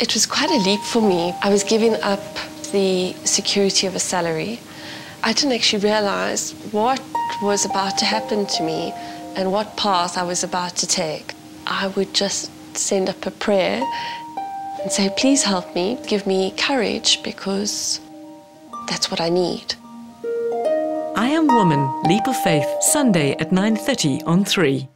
It was quite a leap for me. I was giving up the security of a salary. I didn't actually realize what was about to happen to me and what path I was about to take. I would just send up a prayer and say, please help me, give me courage because that's what I need. I Am Woman, Leap of Faith, Sunday at 9.30 on 3.